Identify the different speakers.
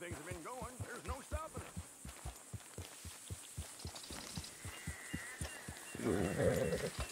Speaker 1: things have been going, there's no stopping it.